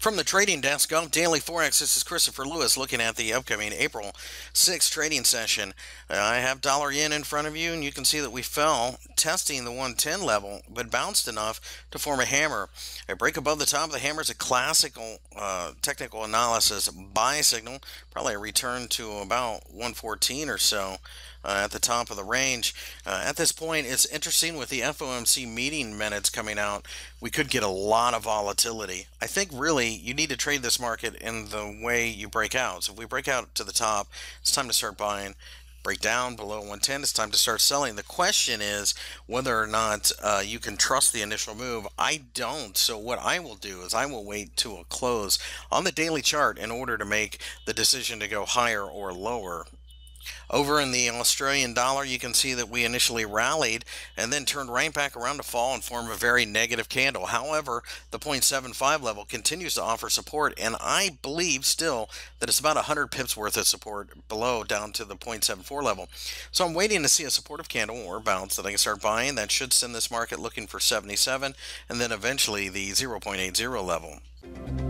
From the trading desk of Daily Forex, this is Christopher Lewis looking at the upcoming April 6th trading session. Uh, I have dollar yen in front of you, and you can see that we fell testing the 110 level, but bounced enough to form a hammer. A break above the top of the hammer is a classical uh, technical analysis buy signal, probably a return to about 114 or so. Uh, at the top of the range. Uh, at this point, it's interesting with the FOMC meeting minutes coming out, we could get a lot of volatility. I think really you need to trade this market in the way you break out. So if we break out to the top, it's time to start buying. Break down below 110 it's time to start selling. The question is whether or not uh, you can trust the initial move. I don't. So what i will do is i will wait to a close on the daily chart in order to make the decision to go higher or lower over in the Australian dollar, you can see that we initially rallied and then turned right back around to fall and form a very negative candle. However, the 0.75 level continues to offer support, and I believe still that it's about 100 pips worth of support below down to the 0.74 level. So I'm waiting to see a supportive candle or bounce that I can start buying. That should send this market looking for 77 and then eventually the 0.80 level.